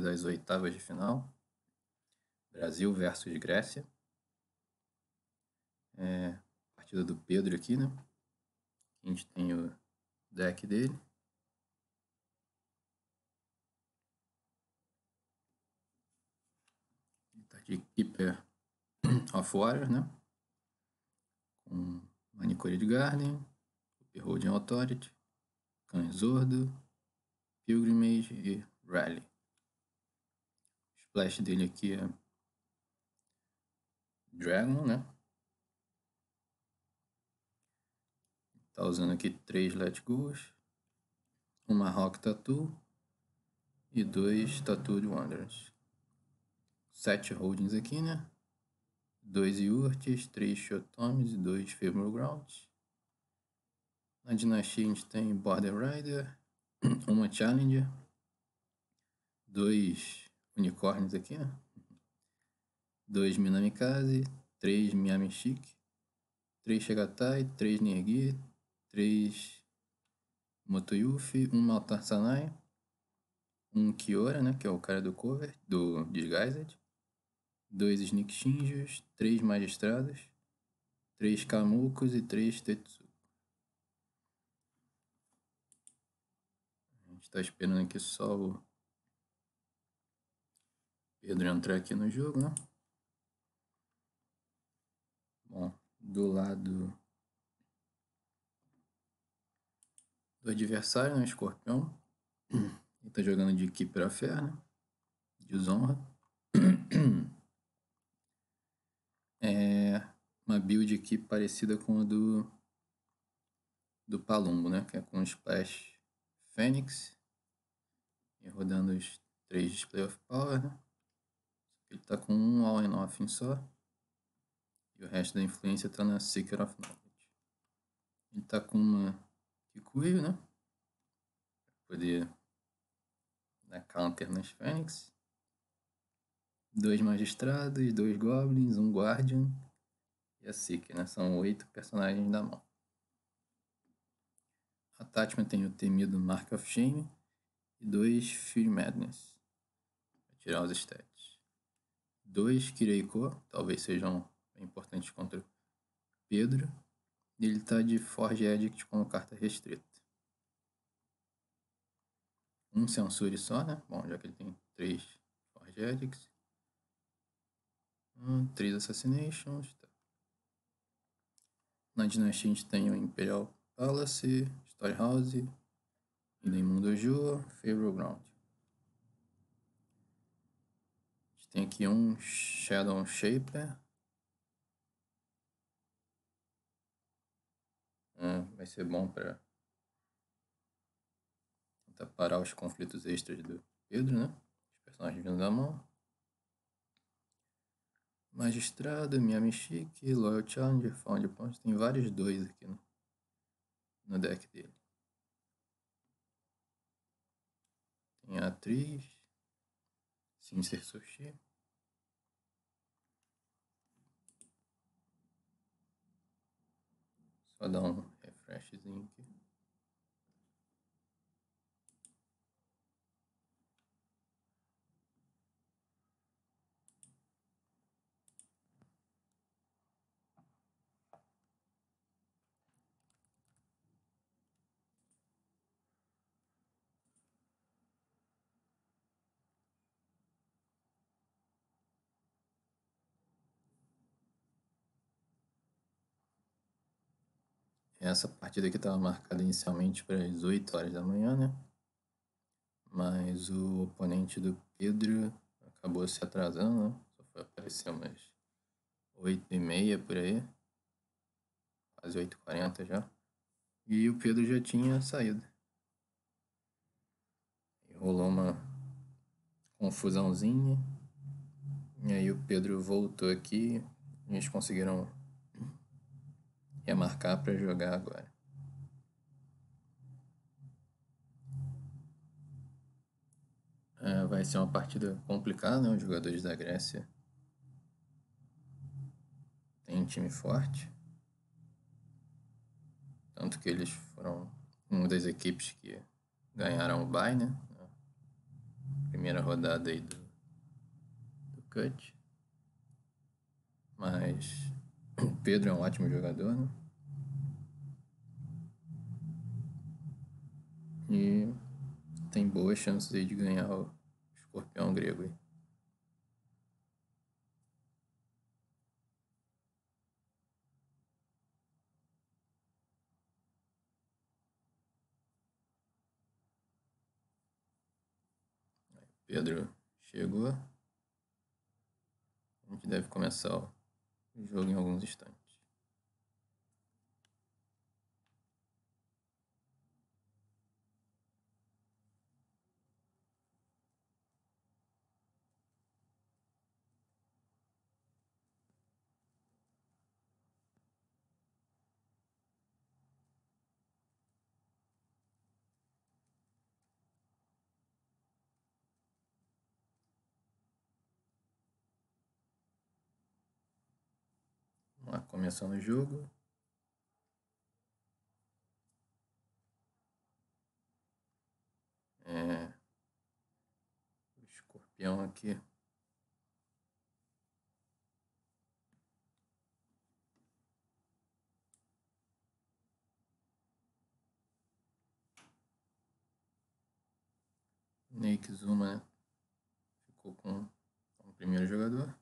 das oitavas de final. Brasil versus Grécia. É, partida do Pedro aqui, né? A gente tem o deck dele. Ele tá de Keeper of Water, né? Com Manicure de Garden, Beholding Authority, Cães Ordo, Pilgrimage e Rally. O splash dele aqui é Dragon, né? Tá usando aqui três Let Go's, uma Rock Tattoo e dois Tattooed Wanderers. Sete holdings aqui, né? Dois Yurts, três Shotomes e dois Femoral Grounds. Na dinastia a gente tem Border Rider, uma Challenger, dois unicórnios aqui, né? dois Minamikaze, três Miami Chic, três Chegatai, três Nergi, três Motoyufi, um Maltar Sanai, um Kiora, né, que é o cara do cover, do Disguised, dois Sneak Shinjos, três Magistrados, três Kamukus e três Tetsu. A gente tá esperando aqui só o Pedro entrar aqui no jogo, né? Bom, do lado do adversário, né? Escorpião. Ele tá jogando de equipe pra ferro, né? Desonra. É uma build aqui parecida com a do do Palumbo, né? Que é com Splash Fênix. E rodando os três Display of Power, né? Ele tá com um All and Off só. E o resto da influência tá na Seeker of Knowledge. Ele tá com uma Kikuyu, né? Pra poder dar counter nas Fênix. Dois Magistrados, dois Goblins, um Guardian e a Seeker, né? São oito personagens da mão. A Attachment tem o temido Mark of Shame e dois Fury Madness. Pra tirar os stats. Dois Kireiko, talvez sejam importantes contra Pedro. E ele tá de Forge Edict com carta restrita. Um Censure só, né? Bom, já que ele tem três Forge Edicts. Hum, três Assassinations. Tá. Na dinastia a gente tem o Imperial Palace, Storehouse, Mundo Ju, Favorable Ground. A gente tem aqui um Shadow Shaper. Hum, vai ser bom para tentar parar os conflitos extras do Pedro, né? Os personagens vindo da mão. Magistrado, Miami Chic, Loyal Challenger, Found Point. Tem vários dois aqui no, no deck dele. Tem a atriz, Sincer Sushi. Só dar um refreshzinho aqui. Essa partida aqui estava marcada inicialmente para as 8 horas da manhã, né? Mas o oponente do Pedro acabou se atrasando, né? Só foi aparecer umas 8 e meia por aí. Quase 8h40 já. E o Pedro já tinha saído. E rolou uma confusãozinha. E aí o Pedro voltou aqui. Eles conseguiram Ia marcar para jogar agora. É, vai ser uma partida complicada, né? Os jogadores da Grécia têm um time forte. Tanto que eles foram uma das equipes que ganharam o bye, né? primeira rodada aí do, do cut. Mas o Pedro é um ótimo jogador, né? E tem boas chances aí de ganhar o escorpião grego aí. Pedro chegou. A gente deve começar o jogo em alguns instantes. Começando o jogo. É, o escorpião aqui. Nick Zuma né? ficou com o primeiro jogador.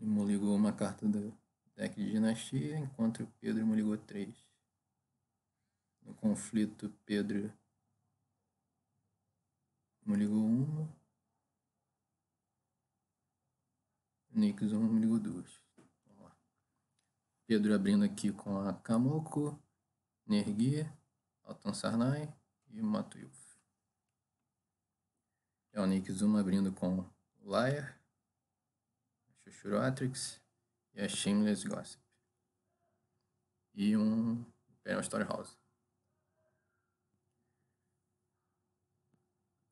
Imo ligou uma carta do deck de dinastia, enquanto Pedro Imo ligou três. No conflito, Pedro Imo ligou uma. Nixon me ligou duas. Pedro abrindo aqui com a Kamoko, Nergui, Altan Sarnai e Matuyuf. É o Nick Zuma abrindo com Liar, Chuchuratrix e a Shameless Gossip. E um Imperial Storehouse.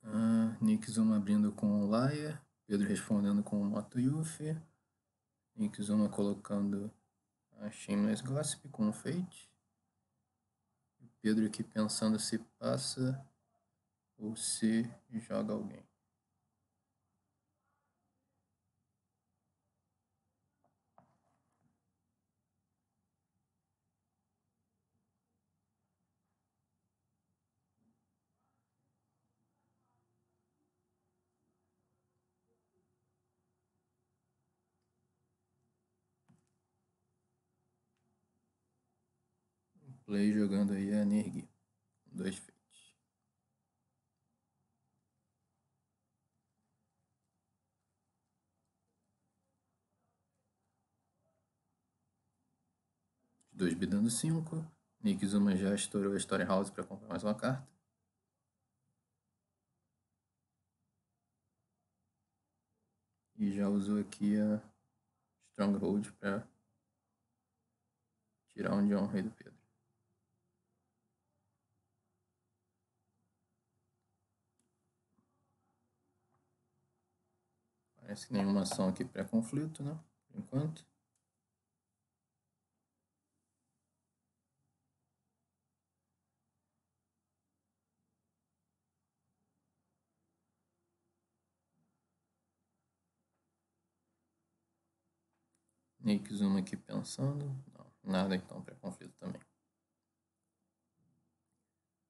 Uh, Nick Zuma abrindo com o Laia, Pedro respondendo com o Moto Yuffie, Nick Zuma colocando a Shameless Gossip com o Fate, Pedro aqui pensando se passa ou se joga alguém. Play jogando aí a Nergui. Dois feitos. Dois bidando cinco. Nick Zuma já estourou a Story House para comprar mais uma carta. E já usou aqui a Stronghold para tirar um honra aí do Pedro. Parece nenhuma ação aqui pré-conflito, né? Por enquanto. Nick Zuma aqui pensando. Não, nada então pré-conflito também.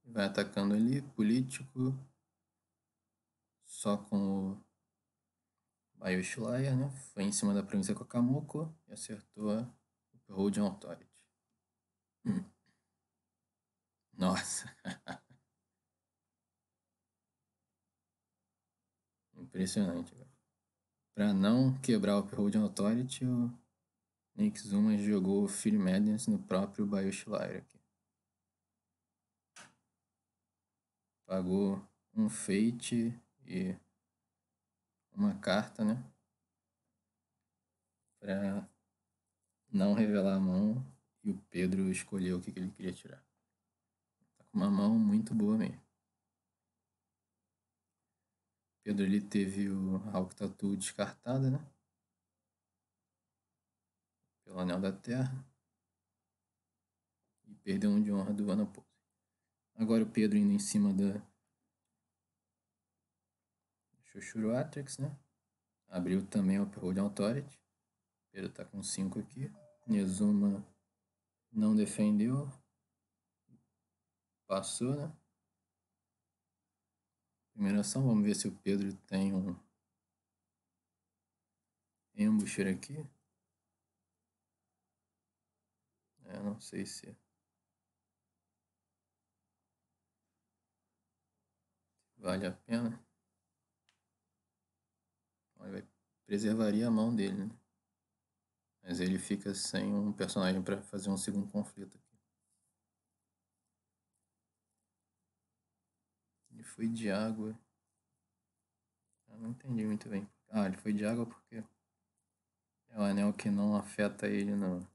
Vai atacando ali, político. Só com o Bayoshilaya, né? Foi em cima da província Kakamoko e acertou o Holding Authority. Nossa! Impressionante, Para não quebrar o Holding Authority, o Nick Zuma jogou o Phil Madness no próprio Bayoshilaya aqui. Pagou um Fate e uma carta, né? Para não revelar a mão e o Pedro escolheu o que, que ele queria tirar. Tá com uma mão muito boa mesmo. Pedro ele teve o Hulk Tatu descartada, né? Pelo Anel da Terra. E perdeu um de honra do Ana Anapose. Agora o Pedro indo em cima da Xoxuru Atrix, né? Abriu também o Hold Authority. Pedro tá com 5 aqui. Nezuma não defendeu. Passou, né? Primeira ação, vamos ver se o Pedro tem um Embusher aqui. É, não sei se vale a pena. Preservaria a mão dele, né? Mas ele fica sem um personagem para fazer um segundo conflito aqui. Ele foi de água. Eu não entendi muito bem. Ah, ele foi de água porque é o anel que não afeta ele no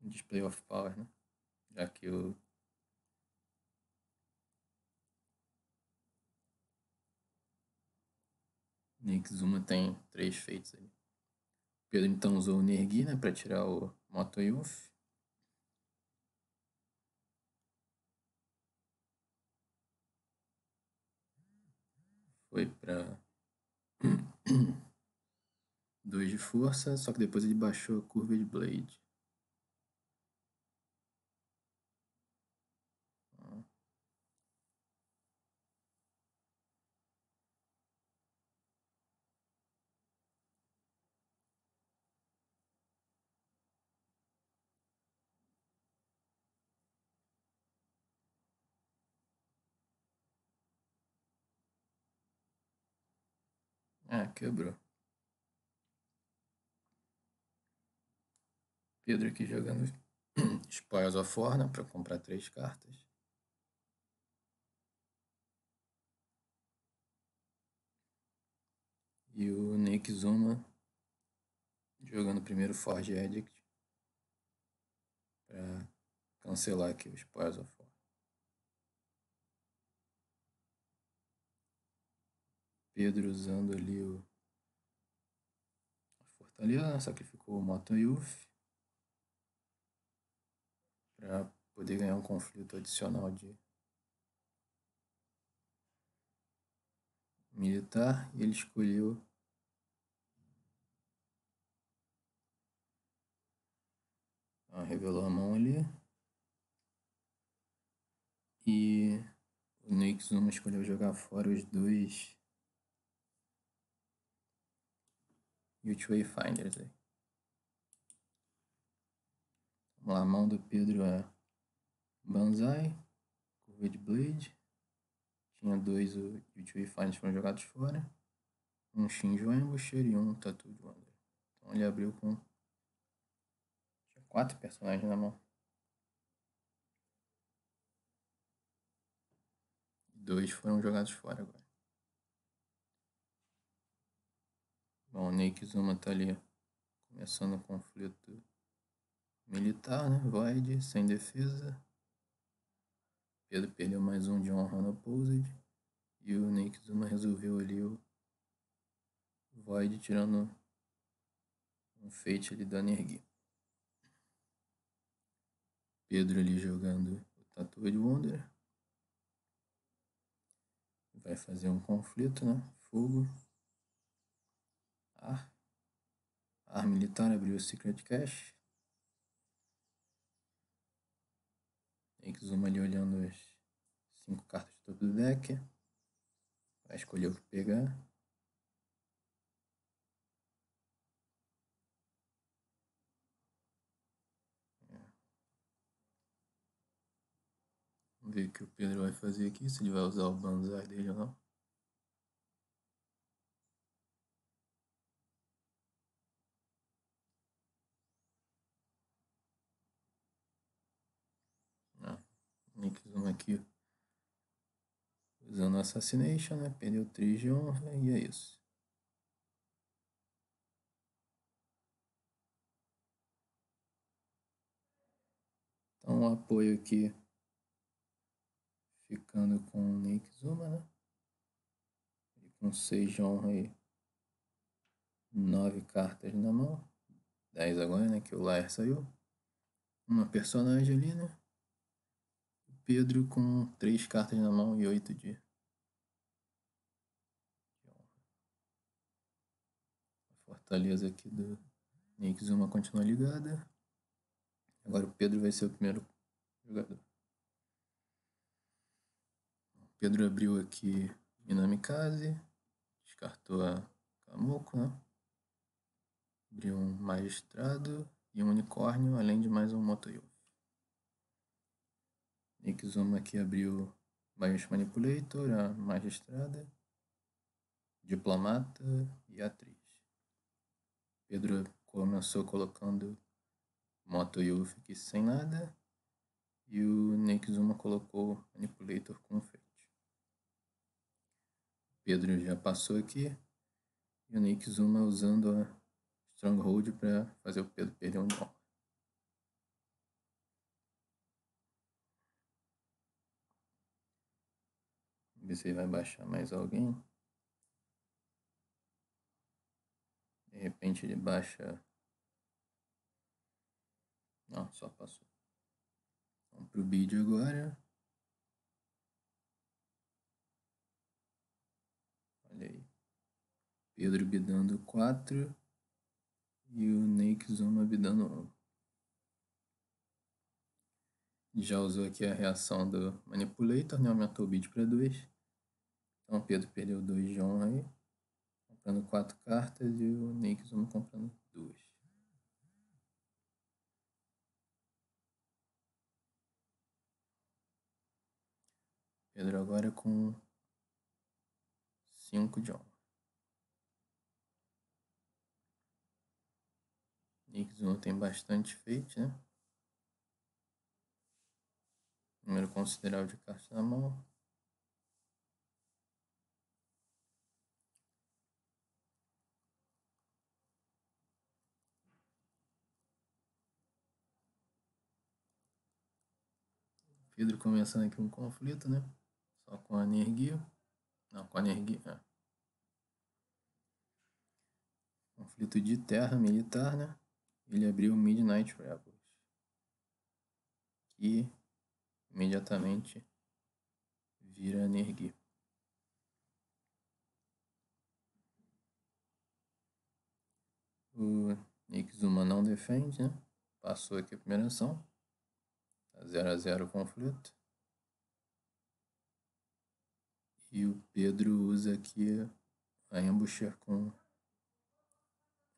display of power, né? Já que o Nick Zuma tem três feitos ali. Pedro então usou o Nergui, né, para tirar o Moto Youth. Foi para dois de força, só que depois ele baixou a curva de Blade. Quebrou. Pedro aqui jogando Spoils of War, né, para comprar três cartas. E o Nick Zuma jogando primeiro Forge Edict para cancelar aqui os Spoils of War. Pedro usando ali o Fortaleza, sacrificou o Youth para poder ganhar um conflito adicional de militar. E ele escolheu ah, revelou a mão ali. E o Zuma escolheu jogar fora os dois Youth Wayfinders aí. Vamos lá, a mão do Pedro é Banzai, Curved Blade. Tinha dois o Youth Wayfinders foram jogados fora. Um Shinjo Ambusher e um Tattoo de Wonder. Então ele abriu com tinha quatro personagens na mão. Dois foram jogados fora agora. Bom, o Zuma tá ali começando o conflito militar, né? Void, sem defesa. Pedro perdeu mais um de honra no Opposed. E o Nick Zuma resolveu ali o Void tirando um fate ali da Nergui. Pedro ali jogando o Tattoo de Wonder. Vai fazer um conflito, né? Fogo. Ar. Ar militar abriu o Secret Cache. Exuma ali olhando as cinco cartas de topo do deck. Vai escolher o que pegar. Vamos ver o que o Pedro vai fazer aqui, se ele vai usar o banzai dele ou não. Nixon aqui usando Assassination, né? Perdeu 3 de honra e é isso. Então o apoio aqui ficando com o Nick Zuma, né? E com 6 de honra aí. nove cartas na mão. Dez agora, né? Que o Lair saiu. Uma personagem ali, né? Pedro com três cartas na mão e oito de. A fortaleza aqui do Nick Zuma continua ligada. Agora o Pedro vai ser o primeiro jogador. Pedro abriu aqui Minamikaze, descartou a Kamoko, né? abriu um Magistrado e um Unicórnio, além de mais um Motoyo. Zuma aqui abriu Bios Manipulator, a Magistrada, Diplomata e Atriz. Pedro começou colocando Moto Yuffie sem nada e o Nick Zuma colocou Manipulator com Fate. Pedro já passou aqui e o Nick Zuma usando a Stronghold para fazer o Pedro perder um bom. Ver se vai baixar mais alguém. De repente ele baixa. Não, só passou. Vamos pro vídeo agora. Olha aí. Pedro bidando 4 e o Nick Zuma bidando 1. Já usou aqui a reação do Manipulator, né? aumentou o bid para 2. Então Pedro perdeu 2 de honra aí. Comprando 4 cartas e o Zuma comprando 2. Pedro agora com 5 de honra. Nick Zuma tem bastante feito, né? Número considerável de cartas na mão. Pedro começando aqui um conflito, né? Só com a energia. Não, com a energia. É. Conflito de terra militar, né? Ele abriu Midnight Rebels. Que imediatamente vira energia. O Nick Zuma não defende, né? Passou aqui a primeira ação. 0 a 0 conflito. E o Pedro usa aqui a embusher com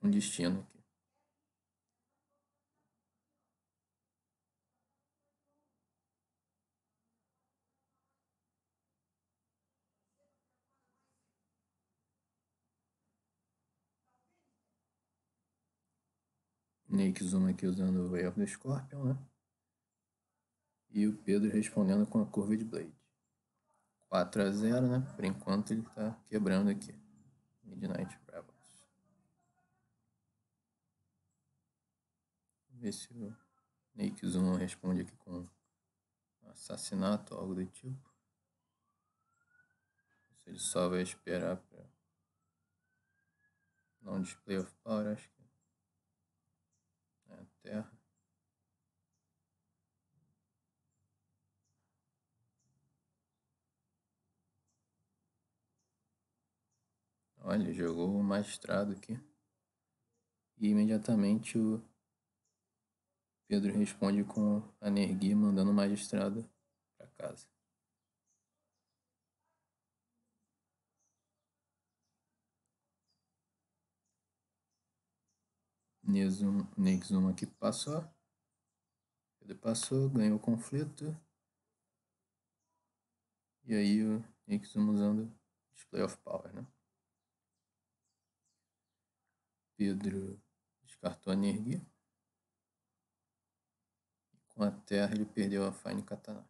um destino aqui. Nick Zuma aqui usando o Way of the Scorpion, né? E o Pedro respondendo com a curva de Blade. 4 a 0 né? Por enquanto ele está quebrando aqui. Midnight Rebels. Vamos ver se o Nick Zoom responde aqui com assassinato algo do tipo. Se ele só vai esperar para não display of power, acho que é terra. Olha, jogou o magistrado aqui. E imediatamente o Pedro responde com a energia mandando o magistrado para casa. Nexum aqui passou. Pedro passou, ganhou o conflito. E aí o Nexum usando Display of Power, né? Pedro descartou a energia. Com a terra ele perdeu a Fine Katana.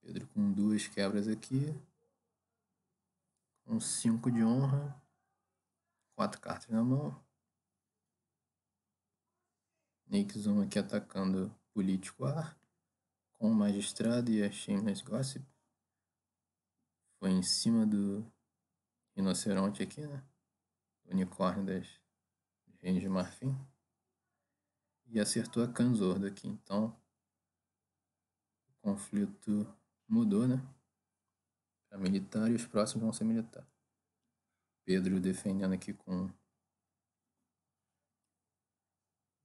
Pedro com duas quebras aqui. Com cinco de honra. Quatro cartas na mão. Zoom aqui atacando político ar. Com o magistrado e a Shameless Gossip. Foi em cima do rinoceronte aqui, né? Unicórnio das Reinos de Marfim. E acertou a Canzordo aqui. Então, o conflito mudou, né? Para militar e os próximos vão ser militar. Pedro defendendo aqui com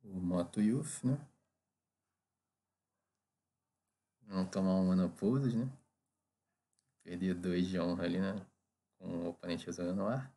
o Moto Youth, né? Não tomar um mana poses, né? Perder dois de honra ali, né? Com o oponente usando no ar.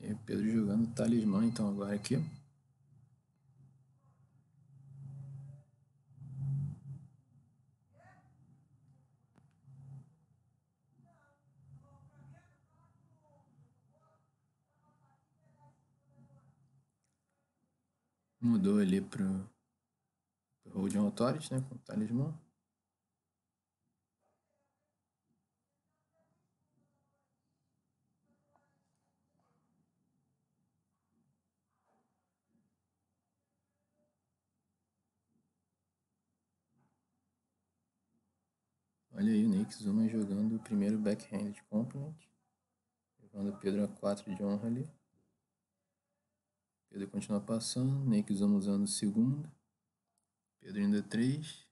E Pedro jogando talismã então agora aqui. Mudou ali pro, pro Holding Authority, né? Com o talismã. Olha aí o Nick jogando o primeiro backhand de complement. Levando Pedro a 4 de honra ali. Pedro continua passando. Nick usando o segundo. Pedro ainda 3.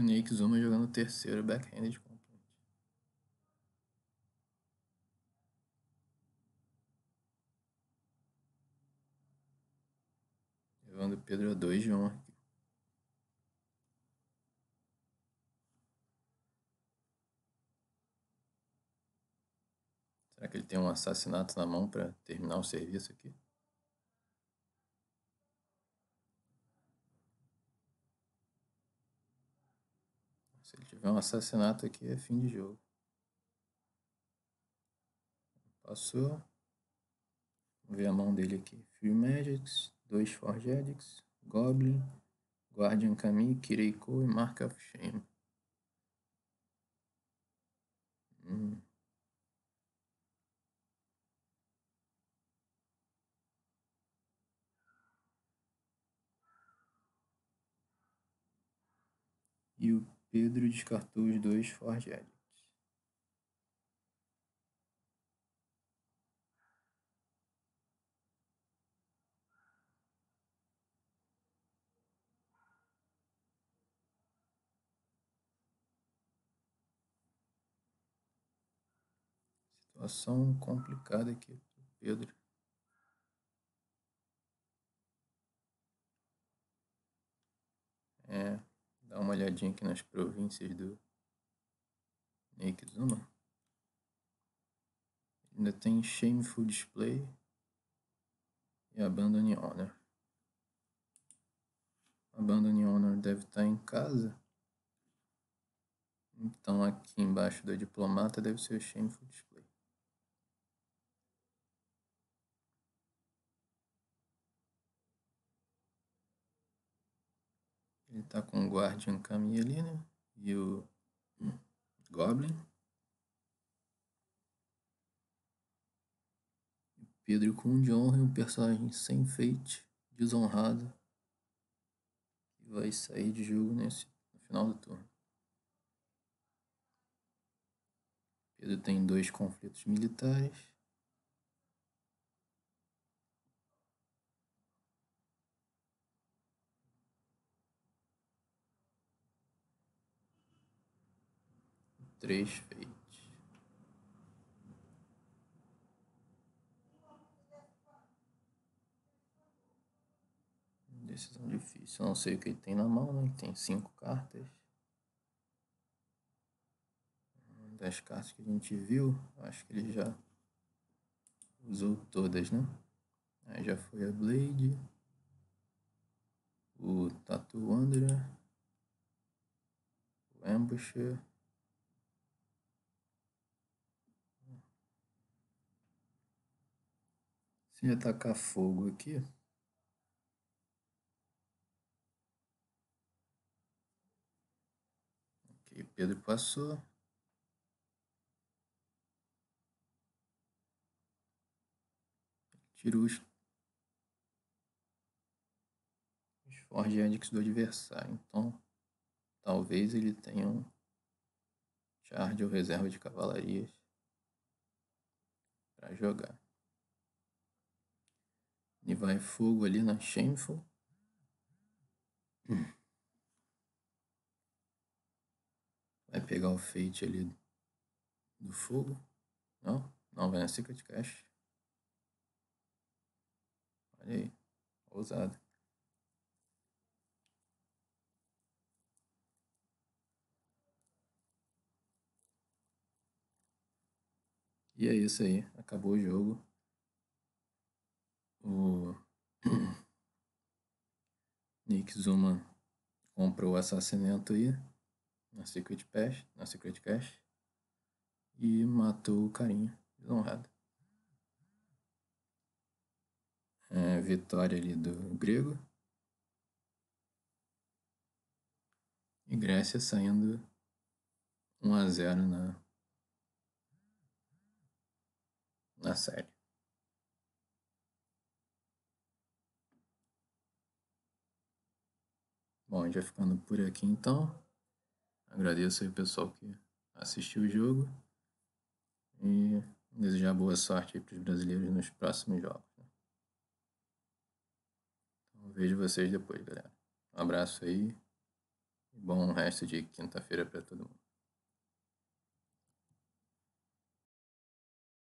Nick Zuma jogando o terceiro backhand de complement. Levando o Pedro a 2 de honra aqui. Será que ele tem um assassinato na mão para terminar o serviço aqui? Tiver um assassinato aqui, é fim de jogo. Passou. Vamos ver a mão dele aqui. Free Magics, dois Forgedics, Goblin, Guardian Kami, Kireiko e Mark of Shame. Hum. E o Pedro descartou os dois Forgedics. Situação complicada aqui pro Pedro. É, dá uma olhadinha aqui nas províncias do Zuma. Ainda tem Shameful Display e Abandon Honor. Abandon Honor deve estar em casa. Então aqui embaixo da diplomata deve ser Shameful Display. Ele tá com o Guardian Camille ali, né? E o Goblin. Pedro com um de honra e um personagem sem feite, desonrado. vai sair de jogo nesse, no final do turno. Pedro tem dois conflitos militares. Três feitos. Decisão difícil. Eu não sei o que ele tem na mão, né? Ele tem cinco cartas. Das cartas que a gente viu, acho que ele já usou todas, né? Aí já foi a Blade, o Tattoo Wanderer, o Ambusher. Se atacar fogo aqui, ok, Pedro passou. Tira os, os Forge do adversário. Então, talvez ele tenha um charge ou reserva de cavalarias para jogar. Ele vai fogo ali na Shameful. Vai pegar o Fate ali do fogo. Não, não vai na Secret Cache. Olha aí, ousado. E é isso aí, acabou o jogo. O Nick Zuma comprou o assassinato aí na Secret Cash, na Secret Cash e matou o carinha desonrado. é, vitória ali do grego. E Grécia saindo 1 a 0 na, na série. Bom, já ficando por aqui então. Agradeço aí o pessoal que assistiu o jogo. E desejar boa sorte para os brasileiros nos próximos jogos. Vejo vocês depois, galera. Um abraço aí. Bom resto de quinta-feira para todo mundo.